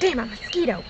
Damn, a mosquito!